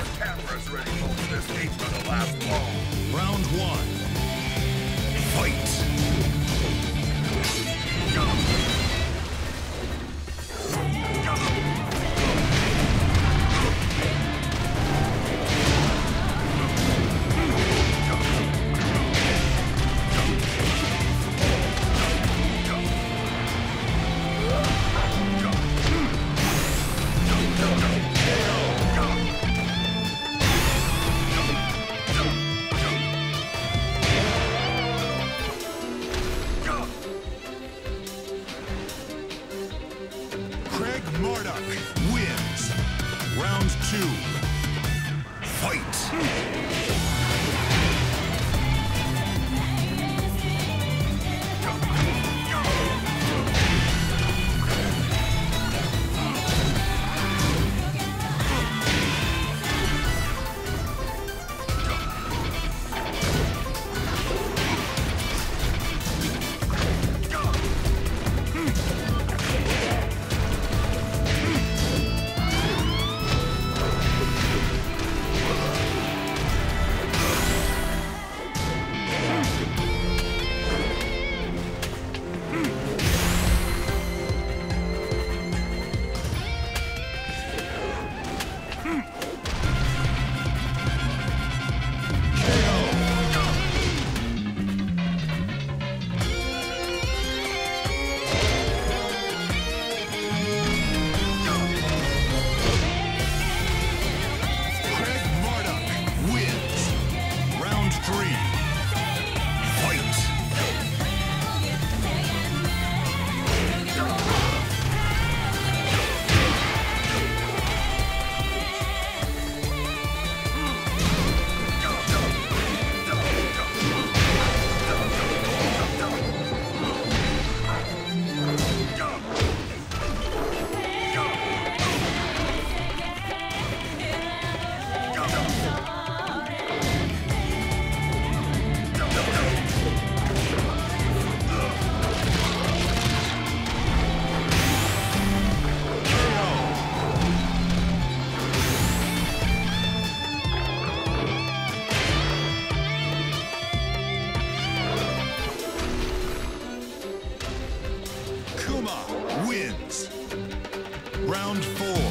your cameras ready, folks. This ain't gonna last long. Round one. Fight! Craig Marduk wins. Round two. Fight! Round four.